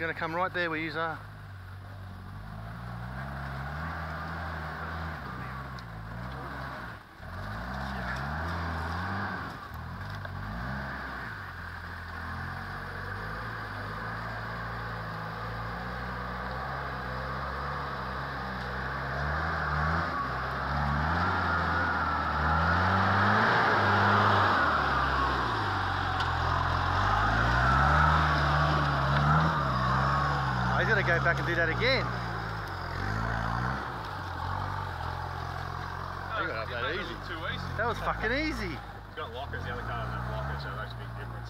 going to come right there where you are. I gotta go back and do that again. You got up that easy. Easy. That was fucking easy. It's got lockers. The other car doesn't have lockers, so that's a big difference.